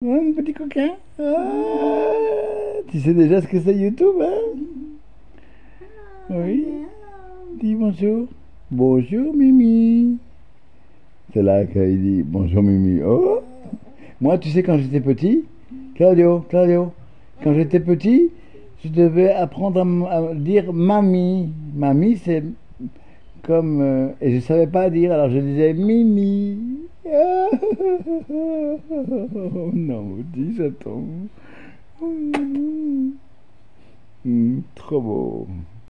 Hein, mon petit coquin Ah, Tu sais déjà ce que c'est YouTube, hein? Oui Dis bonjour. Bonjour, Mimi. C'est là qu'il dit bonjour, Mimi. Oh Moi, tu sais, quand j'étais petit, Claudio, Claudio, quand j'étais petit, je devais apprendre à, dire mamie. Mamie, c'est comme. euh, et je savais pas dire, alors je disais Mimi. Non, dis, j'attends. Hum, trop beau.